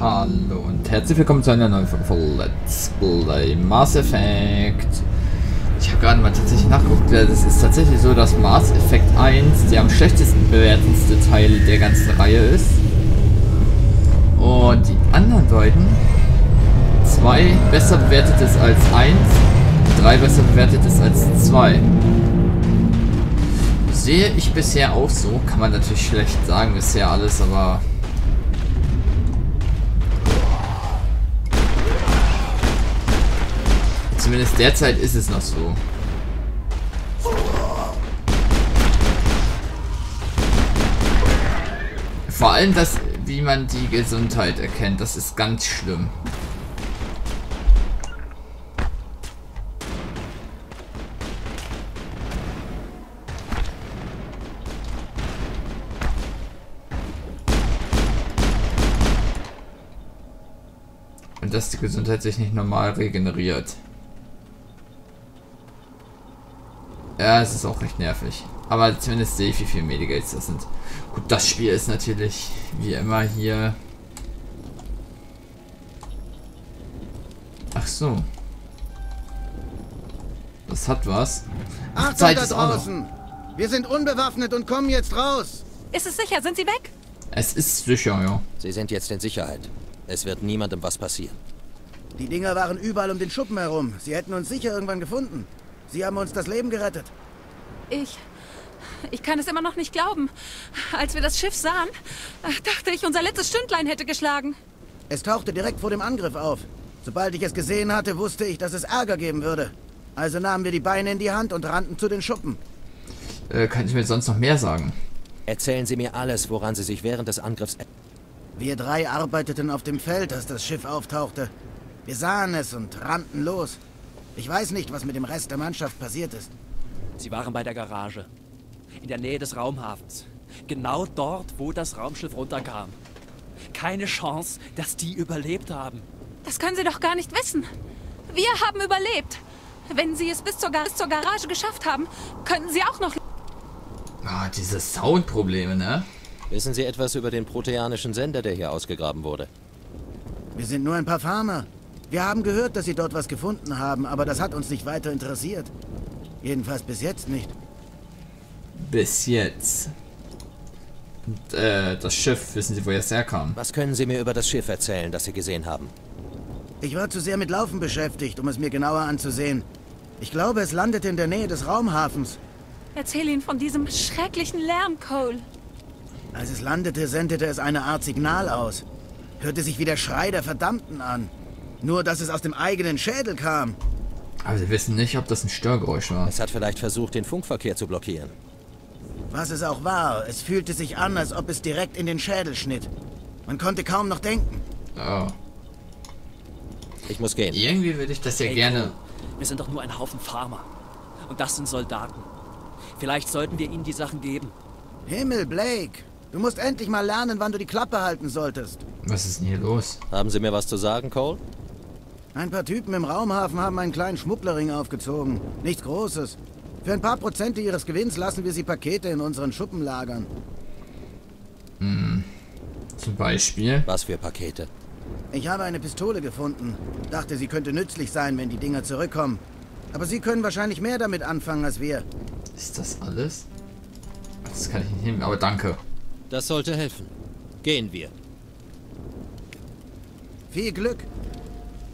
Hallo und herzlich willkommen zu einer neuen Folge von Let's Play Mass Effect. Ich habe gerade mal tatsächlich nachgeguckt, es ist tatsächlich so, dass Mass Effect 1 der am schlechtesten bewertendste Teil der ganzen Reihe ist. Und die anderen beiden, zwei besser bewertet ist als 1, drei besser bewertet ist als 2 sehe ich bisher auch so. Kann man natürlich schlecht sagen bisher alles, aber... Zumindest derzeit ist es noch so. Vor allem das, wie man die Gesundheit erkennt, das ist ganz schlimm. Und dass die Gesundheit sich nicht normal regeneriert. Ja, es ist auch recht nervig. Aber zumindest sehe ich, wie viele Medigates das sind. Gut, das Spiel ist natürlich wie immer hier... Ach so. Das hat was. Achtung Zeit da draußen! Wir sind unbewaffnet und kommen jetzt raus! Ist es sicher? Sind Sie weg? Es ist sicher, ja. Sie sind jetzt in Sicherheit. Es wird niemandem was passieren. Die Dinger waren überall um den Schuppen herum. Sie hätten uns sicher irgendwann gefunden. Sie haben uns das Leben gerettet. Ich... Ich kann es immer noch nicht glauben. Als wir das Schiff sahen, dachte ich, unser letztes Stündlein hätte geschlagen. Es tauchte direkt vor dem Angriff auf. Sobald ich es gesehen hatte, wusste ich, dass es Ärger geben würde. Also nahmen wir die Beine in die Hand und rannten zu den Schuppen. Äh, kann ich mir sonst noch mehr sagen? Erzählen Sie mir alles, woran Sie sich während des Angriffs... Wir drei arbeiteten auf dem Feld, als das Schiff auftauchte. Wir sahen es und rannten los. Ich weiß nicht, was mit dem Rest der Mannschaft passiert ist. Sie waren bei der Garage. In der Nähe des Raumhafens. Genau dort, wo das Raumschiff runterkam. Keine Chance, dass die überlebt haben. Das können Sie doch gar nicht wissen. Wir haben überlebt. Wenn Sie es bis zur, bis zur Garage geschafft haben, könnten Sie auch noch... Ah, diese Soundprobleme, ne? Wissen Sie etwas über den proteanischen Sender, der hier ausgegraben wurde? Wir sind nur ein paar Farmer. Wir haben gehört, dass Sie dort was gefunden haben, aber das hat uns nicht weiter interessiert. Jedenfalls bis jetzt nicht. Bis jetzt. Und, äh, das Schiff, wissen Sie, woher es herkam? Was können Sie mir über das Schiff erzählen, das Sie gesehen haben? Ich war zu sehr mit Laufen beschäftigt, um es mir genauer anzusehen. Ich glaube, es landete in der Nähe des Raumhafens. Erzähl Ihnen von diesem schrecklichen Lärm, Cole. Als es landete, sendete es eine Art Signal aus. Hörte sich wie der Schrei der Verdammten an. Nur, dass es aus dem eigenen Schädel kam. Aber Sie wissen nicht, ob das ein Störgeräusch war. Es hat vielleicht versucht, den Funkverkehr zu blockieren. Was es auch war, es fühlte sich an, als ob es direkt in den Schädel schnitt. Man konnte kaum noch denken. Oh. Ich muss gehen. Irgendwie würde ich das ja hey, gerne... Wir sind doch nur ein Haufen Farmer. Und das sind Soldaten. Vielleicht sollten wir ihnen die Sachen geben. Himmel, Blake. Du musst endlich mal lernen, wann du die Klappe halten solltest. Was ist denn hier los? Haben Sie mir was zu sagen, Cole? Ein paar Typen im Raumhafen haben einen kleinen Schmugglerring aufgezogen. Nichts Großes. Für ein paar Prozente ihres Gewinns lassen wir sie Pakete in unseren Schuppen lagern. Hm. Zum Beispiel? Was für Pakete? Ich habe eine Pistole gefunden. Dachte, sie könnte nützlich sein, wenn die Dinger zurückkommen. Aber sie können wahrscheinlich mehr damit anfangen als wir. Ist das alles? Das kann ich nicht nehmen, aber danke. Das sollte helfen. Gehen wir. Viel Glück.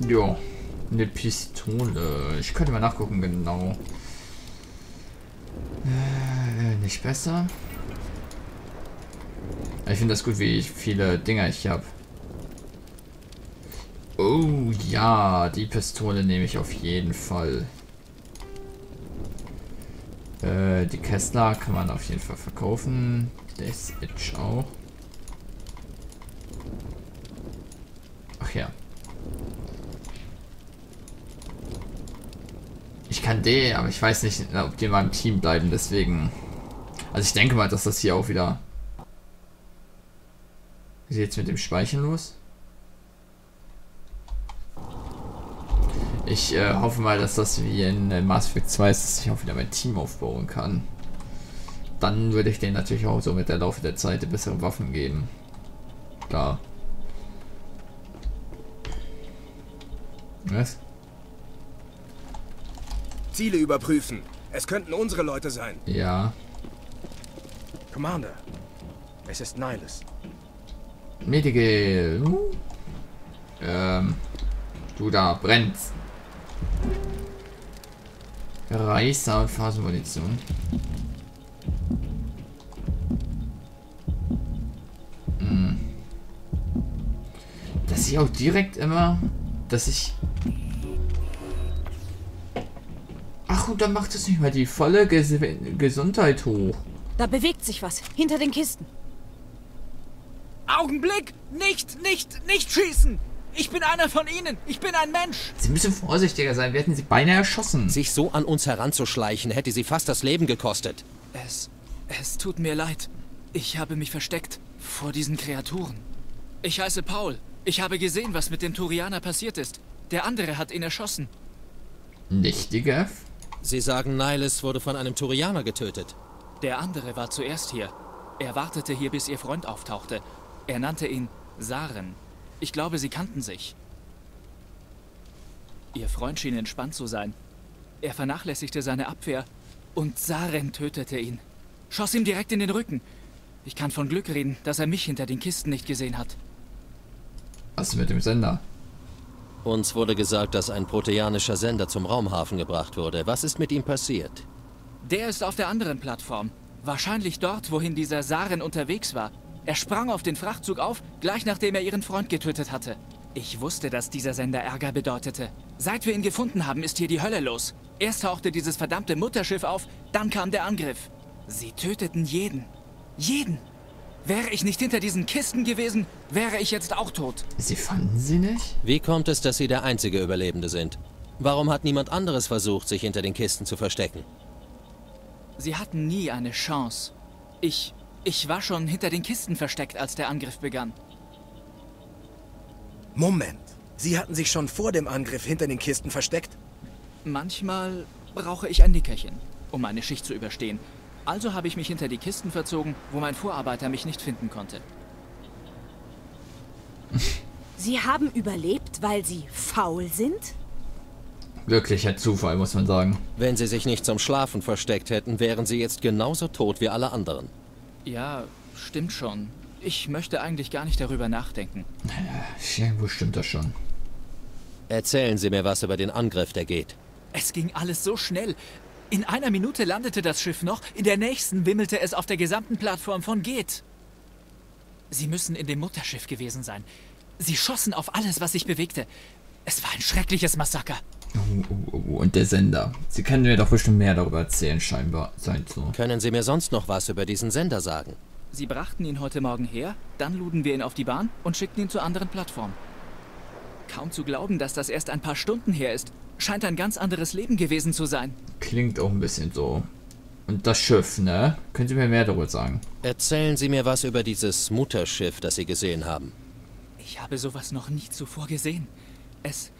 Jo, eine Pistole. Ich könnte mal nachgucken, genau. Äh, nicht besser. Ich finde das gut, wie viele Dinger ich habe. Oh ja, die Pistole nehme ich auf jeden Fall. Äh, die Kessler kann man auf jeden Fall verkaufen. Das Edge auch. Ach ja. Ich kann D, aber ich weiß nicht, ob die in meinem Team bleiben, deswegen... Also ich denke mal, dass das hier auch wieder... Wie sieht es mit dem Speichern los? Ich äh, hoffe mal, dass das wie in äh, Mass Effect 2 ist, dass ich auch wieder mein Team aufbauen kann. Dann würde ich denen natürlich auch so mit der Laufe der Zeit bessere Waffen geben. Klar. Was? Ziele überprüfen. Es könnten unsere Leute sein. Ja. Commander, es ist Nihilus. Medige. Uh. Ähm. Du da brennst. Reißer und Phasenmunition. Hm. Dass ich auch direkt immer, dass ich. Ach, und dann macht es nicht mal die volle Ges Gesundheit hoch. Da bewegt sich was. Hinter den Kisten. Augenblick! Nicht, nicht, nicht schießen! Ich bin einer von Ihnen! Ich bin ein Mensch! Sie müssen vorsichtiger sein. Wir hätten sie beinahe erschossen. Sich so an uns heranzuschleichen, hätte sie fast das Leben gekostet. Es. Es tut mir leid. Ich habe mich versteckt vor diesen Kreaturen. Ich heiße Paul. Ich habe gesehen, was mit dem Turianer passiert ist. Der andere hat ihn erschossen. Nicht die Gav? Sie sagen, Nihilus wurde von einem Turianer getötet. Der andere war zuerst hier. Er wartete hier, bis ihr Freund auftauchte. Er nannte ihn Saren. Ich glaube, sie kannten sich. Ihr Freund schien entspannt zu sein. Er vernachlässigte seine Abwehr und Saren tötete ihn. Schoss ihm direkt in den Rücken. Ich kann von Glück reden, dass er mich hinter den Kisten nicht gesehen hat. Was ist mit dem Sender? Uns wurde gesagt, dass ein proteanischer Sender zum Raumhafen gebracht wurde. Was ist mit ihm passiert? Der ist auf der anderen Plattform. Wahrscheinlich dort, wohin dieser Saren unterwegs war. Er sprang auf den Frachtzug auf, gleich nachdem er ihren Freund getötet hatte. Ich wusste, dass dieser Sender Ärger bedeutete. Seit wir ihn gefunden haben, ist hier die Hölle los. Erst tauchte dieses verdammte Mutterschiff auf, dann kam der Angriff. Sie töteten jeden. Jeden. Wäre ich nicht hinter diesen Kisten gewesen, wäre ich jetzt auch tot. Sie fanden sie nicht? Wie kommt es, dass Sie der einzige Überlebende sind? Warum hat niemand anderes versucht, sich hinter den Kisten zu verstecken? Sie hatten nie eine Chance. Ich. Ich war schon hinter den Kisten versteckt, als der Angriff begann. Moment. Sie hatten sich schon vor dem Angriff hinter den Kisten versteckt? Manchmal brauche ich ein Nickerchen, um meine Schicht zu überstehen. Also habe ich mich hinter die Kisten verzogen, wo mein Vorarbeiter mich nicht finden konnte. Sie haben überlebt, weil sie faul sind? Glücklicher Zufall, muss man sagen. Wenn Sie sich nicht zum Schlafen versteckt hätten, wären Sie jetzt genauso tot wie alle anderen. Ja, stimmt schon. Ich möchte eigentlich gar nicht darüber nachdenken. Irgendwo stimmt das schon. Erzählen Sie mir was über den Angriff, der geht. Es ging alles so schnell. In einer Minute landete das Schiff noch, in der nächsten wimmelte es auf der gesamten Plattform von Geht. Sie müssen in dem Mutterschiff gewesen sein. Sie schossen auf alles, was sich bewegte. Es war ein schreckliches Massaker. Oh, oh, oh, und der Sender. Sie können mir doch bestimmt mehr darüber erzählen, scheinbar. Seid so. Können Sie mir sonst noch was über diesen Sender sagen? Sie brachten ihn heute Morgen her, dann luden wir ihn auf die Bahn und schickten ihn zur anderen Plattform. Kaum zu glauben, dass das erst ein paar Stunden her ist. Scheint ein ganz anderes Leben gewesen zu sein. Klingt auch ein bisschen so. Und das Schiff, ne? Können Sie mir mehr darüber sagen? Erzählen Sie mir was über dieses Mutterschiff, das Sie gesehen haben. Ich habe sowas noch nie zuvor gesehen. Es.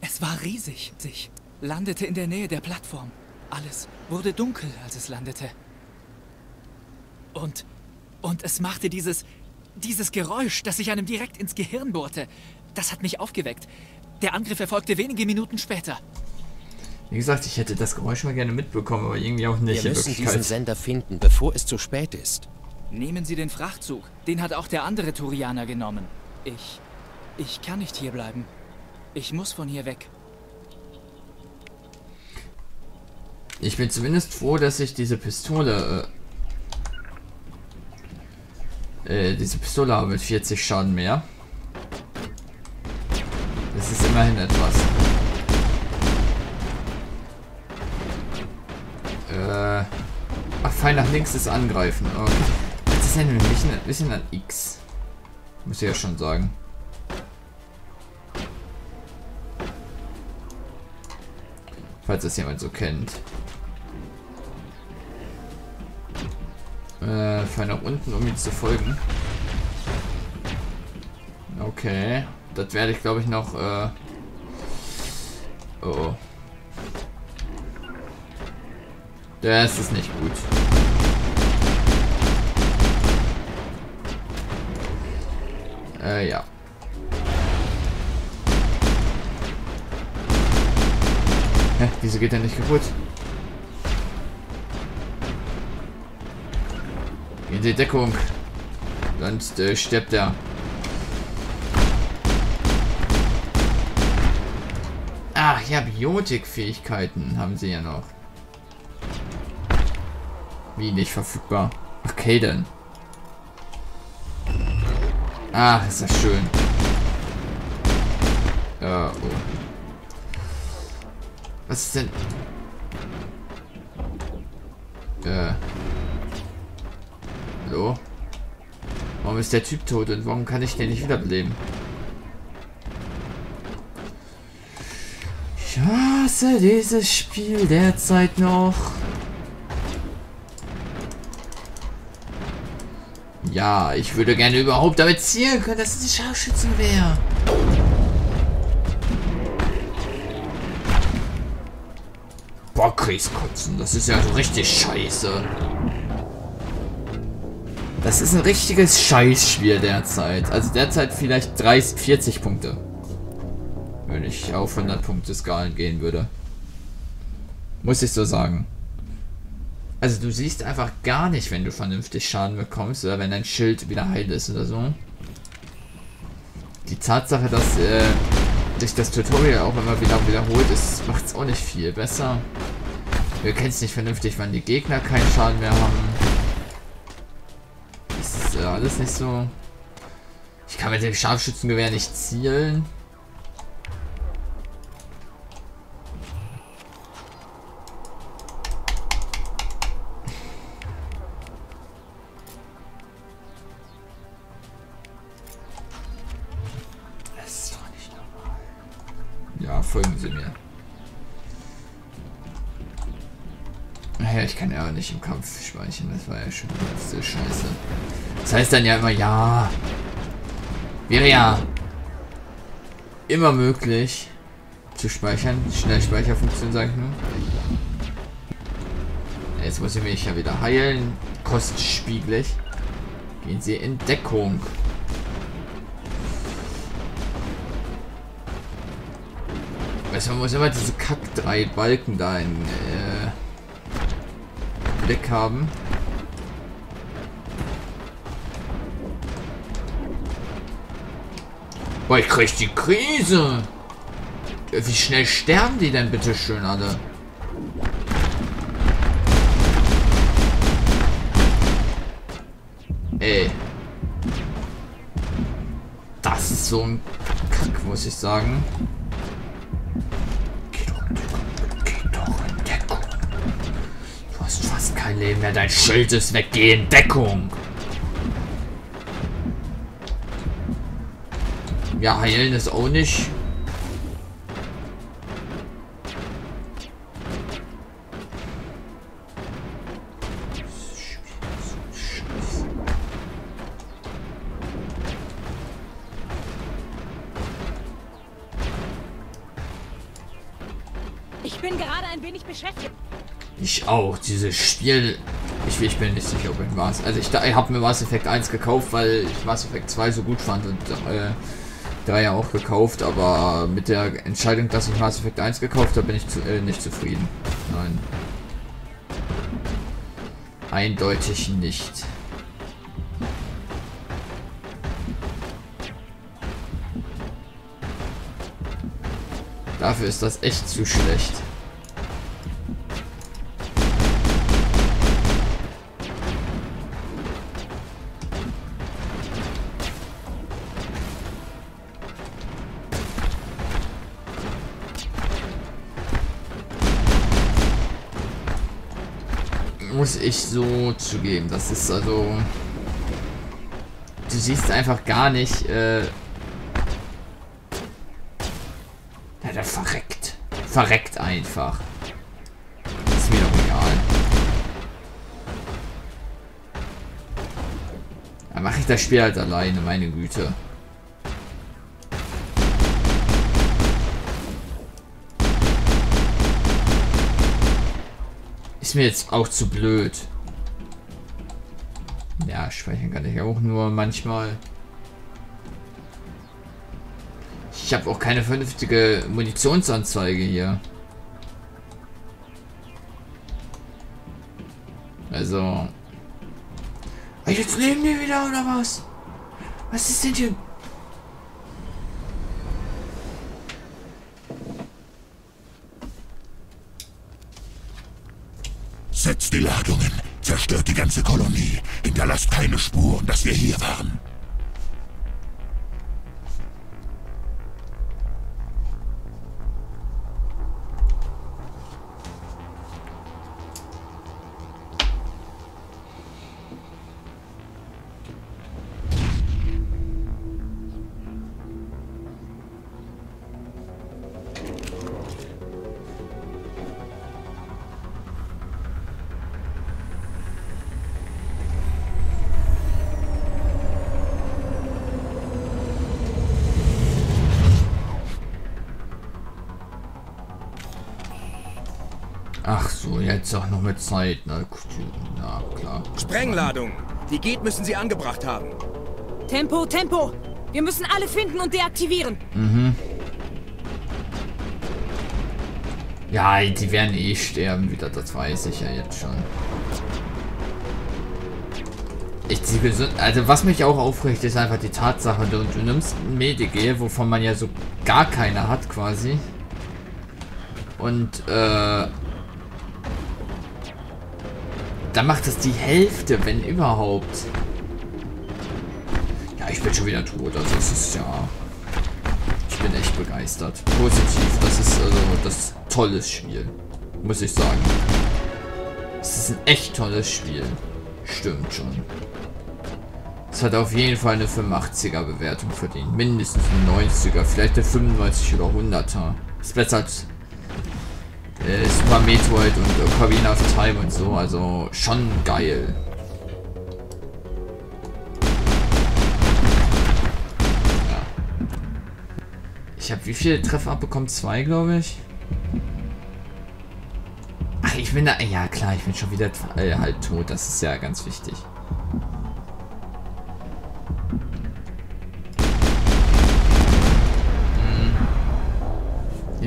Es war riesig, sich. Landete in der Nähe der Plattform. Alles wurde dunkel, als es landete. Und. Und es machte dieses. dieses Geräusch, das sich einem direkt ins Gehirn bohrte. Das hat mich aufgeweckt. Der Angriff erfolgte wenige Minuten später. Wie gesagt, ich hätte das Geräusch mal gerne mitbekommen, aber irgendwie auch nicht. Wir in müssen diesen Wirklichkeit. Sender finden, bevor es zu spät ist. Nehmen Sie den Frachtzug. Den hat auch der andere Turianer genommen. Ich. Ich kann nicht hier bleiben. Ich muss von hier weg. Ich bin zumindest froh, dass ich diese Pistole. Äh, äh, diese Pistole habe mit 40 Schaden mehr. Ist immerhin etwas. Äh. Ach, Pfeil nach links ist angreifen. Okay. Das ist ein bisschen, ein bisschen an X. Muss ich ja schon sagen. Falls das jemand so kennt. Äh, Pfeil nach unten, um ihm zu folgen. Okay. Das werde ich, glaube ich, noch, äh... Oh. oh. Das ist nicht gut. Äh, ja. Hä, wieso geht er nicht kaputt? In die Deckung. Sonst äh, stirbt er. Ach ja, Biotikfähigkeiten haben sie ja noch. Wie nicht verfügbar. Okay dann. Ah, ist das schön. Ja, oh. Was ist denn? Äh. Hallo? Warum ist der Typ tot und warum kann ich den nicht wiederbeleben? Ich hasse dieses Spiel derzeit noch. Ja, ich würde gerne überhaupt damit zielen können. Das ist die Scharfschützenwehr. Boah, Kriegskotzen. Das ist ja so richtig scheiße. Das ist ein richtiges Scheißspiel derzeit. Also derzeit vielleicht 30, 40 Punkte. Wenn ich auf 100 Punkte Skalen gehen würde. Muss ich so sagen. Also du siehst einfach gar nicht, wenn du vernünftig Schaden bekommst oder wenn dein Schild wieder heil ist oder so. Die Tatsache, dass äh, sich das Tutorial auch immer wieder wiederholt, macht es auch nicht viel besser. Kennen es nicht vernünftig, wann die Gegner keinen Schaden mehr haben. Das ist äh, alles nicht so. Ich kann mit dem Scharfschützengewehr nicht zielen. Ja, folgen Sie mir. Ja, ich kann ja auch nicht im Kampf speichern. Das war ja schon letzte Scheiße. Das heißt dann ja immer, ja. Wäre ja immer möglich zu speichern. Schnellspeicherfunktion, sage ich nur. Jetzt muss ich mich ja wieder heilen. Kostspiegelig. Gehen Sie in Deckung. Weißt du, man muss immer diese Kack drei Balken da in äh, Blick haben. Boah, ich krieg die Krise. Wie schnell sterben die denn bitte schön alle? Ey. Das ist so ein Kack, muss ich sagen. Leben mehr. Dein Schild ist weg. Geh in Deckung. Ja, heilen ist auch nicht. Dieses Spiel. Ich, ich bin nicht sicher, ob ich Mass. Also ich, ich habe mir Mass Effect 1 gekauft, weil ich Mass Effect 2 so gut fand und äh, 3 ja auch gekauft, aber mit der Entscheidung, dass ich Mass Effect 1 gekauft habe, bin ich zu, äh, nicht zufrieden. Nein. Eindeutig nicht. Dafür ist das echt zu schlecht. Ich so zugeben. Das ist also... Du siehst einfach gar nicht, äh... Ja, der verreckt. Verreckt einfach. Ist mir doch egal. Dann mache ich das Spiel halt alleine, meine Güte. ist mir jetzt auch zu blöd. Ja, speichern kann ich auch nur manchmal. Ich habe auch keine vernünftige Munitionsanzeige hier. Also. Jetzt leben die wieder oder was? Was ist denn hier? Setzt die Ladungen, zerstört die ganze Kolonie, hinterlasst keine Spuren, dass wir hier waren. Ach so, jetzt auch noch mit Zeit. Na, gut, na klar. Sprengladung. Die geht, müssen Sie angebracht haben. Tempo, Tempo! Wir müssen alle finden und deaktivieren. Ja, die werden eh sterben wieder, das weiß ich ja jetzt schon. Ich, die gesund, also was mich auch aufregt, ist einfach die Tatsache, du, du nimmst ein Medige, wovon man ja so gar keine hat quasi. Und äh, dann macht das die Hälfte, wenn überhaupt. Ja, ich bin schon wieder tot, also es ist ja... Ich bin echt begeistert. Positiv, das ist also das tolles Spiel. Muss ich sagen. Es ist ein echt tolles Spiel. Stimmt schon. Es hat auf jeden Fall eine 85er Bewertung verdient. Mindestens eine 90er, vielleicht eine 95 oder 100er. Ist besser als äh, Super Metroid und Ocarina of Time und so. Also schon geil. Ja. Ich habe wie viele Treffer abbekommen? Zwei, glaube ich. Ach, ich bin da. Ja, klar, ich bin schon wieder äh, halt tot. Das ist ja ganz wichtig.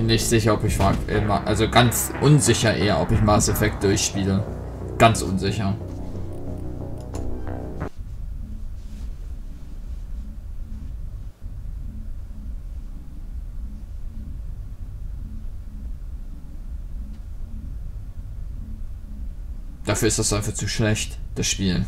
Nicht sicher, ob ich Mass- äh, also ganz unsicher eher, ob ich Mass Effect durchspiele. Ganz unsicher. Dafür ist das einfach zu schlecht, das Spiel.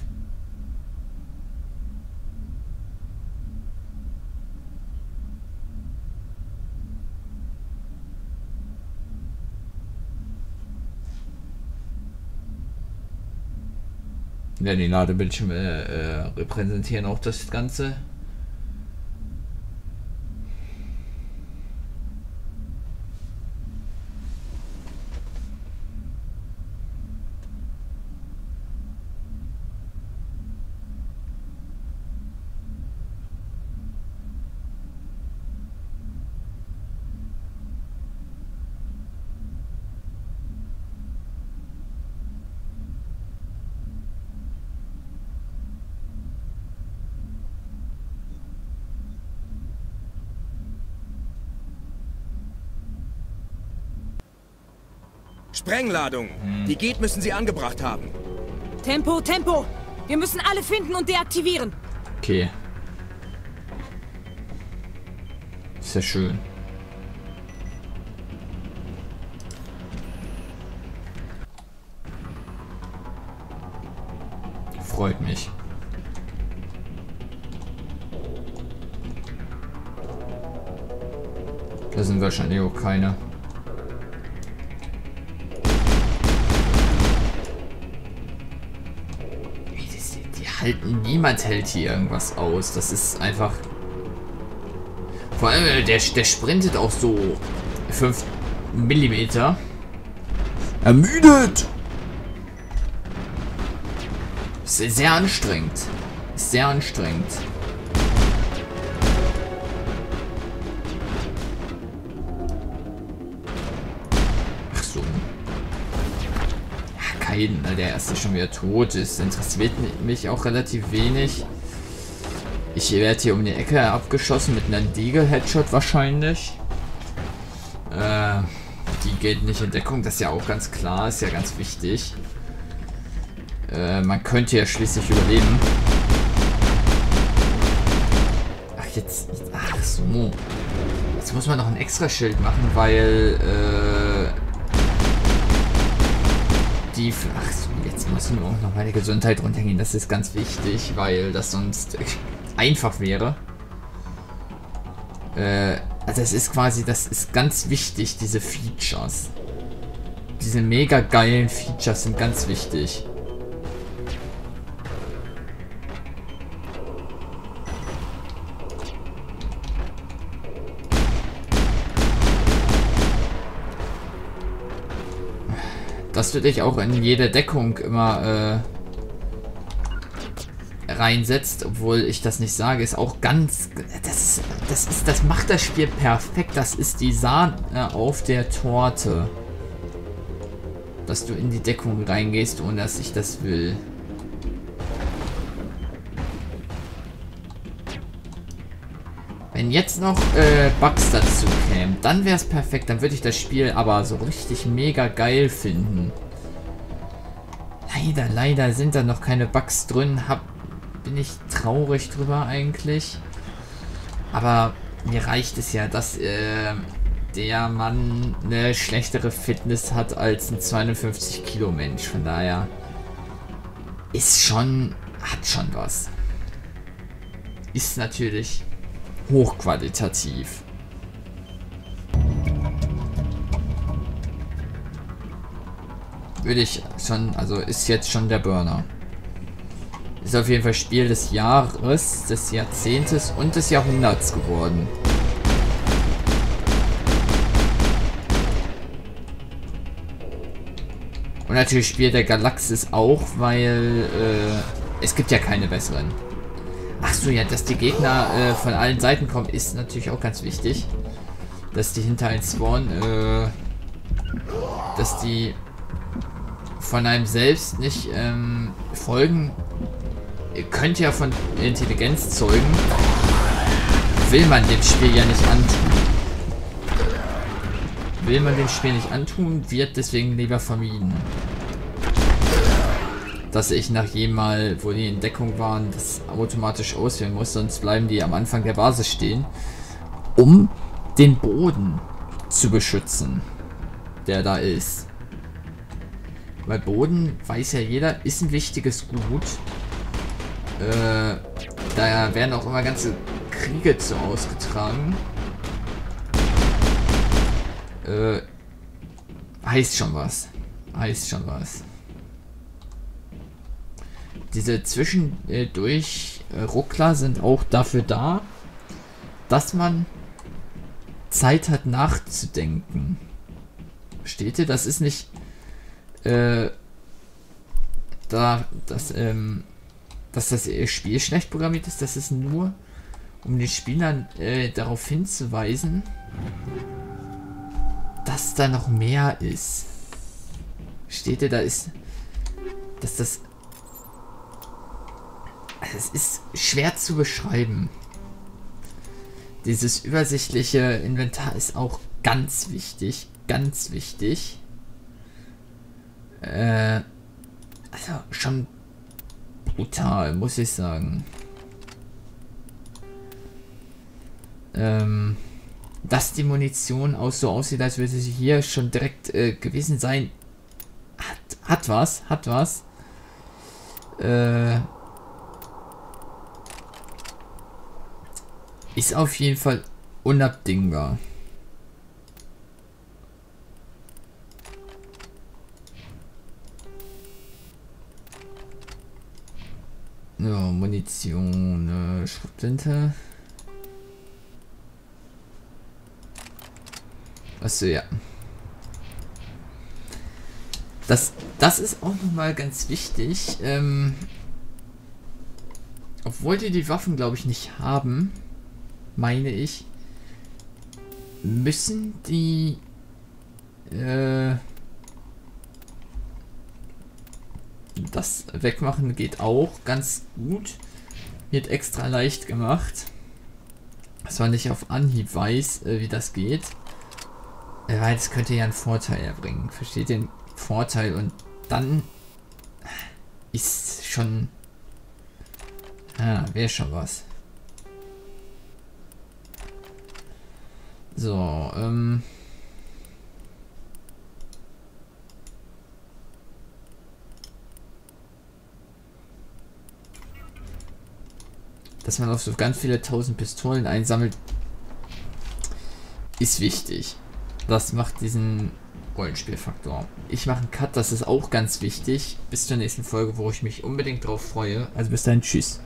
Ja, die Ladebildschirme äh, repräsentieren auch das Ganze. Sprengladung. Die geht, müssen Sie angebracht haben. Tempo, Tempo! Wir müssen alle finden und deaktivieren. Okay. Ist ja schön. Freut mich. Da sind wahrscheinlich auch keine. Halten, niemand hält hier irgendwas aus. Das ist einfach. Vor allem, äh, der, der sprintet auch so 5 Millimeter. Ermüdet! Sehr anstrengend. Sehr anstrengend. Ja, Kaiden, ne, der erste schon wieder tot ist, interessiert mich auch relativ wenig. Ich werde hier um die Ecke abgeschossen mit einer Deagle-Headshot wahrscheinlich. Äh, die geht nicht in Deckung, das ist ja auch ganz klar, ist ja ganz wichtig. Äh, man könnte ja schließlich überleben. Ach, jetzt... Ach so. Jetzt muss man noch ein extra Schild machen, weil... Äh, die... Ach jetzt muss nur auch noch meine Gesundheit runtergehen. Das ist ganz wichtig, weil das sonst einfach wäre. Äh, also es ist quasi, das ist ganz wichtig, diese Features. Diese mega geilen Features sind ganz wichtig. Dass du dich auch in jede Deckung immer äh, reinsetzt, obwohl ich das nicht sage, ist auch ganz... Das, das, ist, das macht das Spiel perfekt. Das ist die Sahne auf der Torte. Dass du in die Deckung reingehst, ohne dass ich das will. Wenn jetzt noch äh, Bugs dazu kämen, dann wäre es perfekt. Dann würde ich das Spiel aber so richtig mega geil finden. Leider, leider sind da noch keine Bugs drin. Hab, bin ich traurig drüber eigentlich. Aber mir reicht es ja, dass äh, der Mann eine schlechtere Fitness hat als ein 52 Kilo Mensch. Von daher ist schon, hat schon was. Ist natürlich hochqualitativ. Würde ich schon, also ist jetzt schon der Burner. Ist auf jeden Fall Spiel des Jahres, des Jahrzehntes und des Jahrhunderts geworden. Und natürlich Spiel der Galaxis auch, weil äh, es gibt ja keine besseren. Ach so, ja, dass die Gegner äh, von allen Seiten kommen, ist natürlich auch ganz wichtig. Dass die hinter einem Spawn, äh, dass die von einem selbst nicht ähm, folgen. Ihr könnt ja von Intelligenz zeugen. Will man dem Spiel ja nicht antun. Will man dem Spiel nicht antun, wird deswegen lieber vermieden dass ich nach jedem Mal, wo die in Deckung waren, das automatisch auswählen muss, sonst bleiben die am Anfang der Basis stehen, um den Boden zu beschützen, der da ist. Weil Boden, weiß ja jeder, ist ein wichtiges Gut. Äh, da werden auch immer ganze Kriege zu ausgetragen. Äh, heißt schon was. Heißt schon was diese zwischendurch äh, Ruckler sind auch dafür da, dass man Zeit hat nachzudenken. Versteht ihr? Das ist nicht äh, da, dass, ähm, dass das Spiel schlecht programmiert ist. Das ist nur, um den Spielern äh, darauf hinzuweisen, dass da noch mehr ist. Steht ihr, da ist, dass das es ist schwer zu beschreiben. Dieses übersichtliche Inventar ist auch ganz wichtig. Ganz wichtig. Äh, also schon brutal, muss ich sagen. Ähm, dass die Munition auch so aussieht, als würde sie hier schon direkt äh, gewesen sein, hat, hat was, hat was. Äh, Ist auf jeden Fall unabdingbar. Ja, Munition, äh, Schrotflinte. Achso, ja. Das, das ist auch nochmal ganz wichtig. Ähm, obwohl die die Waffen, glaube ich, nicht haben meine ich, müssen die äh, das wegmachen geht auch ganz gut. Wird extra leicht gemacht. Was man nicht auf Anhieb weiß, äh, wie das geht. Äh, weil es könnte ja einen Vorteil erbringen. Versteht den Vorteil und dann ist schon... Ja, wäre schon was. So, ähm... Dass man auf so ganz viele tausend Pistolen einsammelt, ist wichtig. Das macht diesen Rollenspielfaktor. Ich mache einen Cut, das ist auch ganz wichtig. Bis zur nächsten Folge, wo ich mich unbedingt drauf freue. Also bis dahin, tschüss.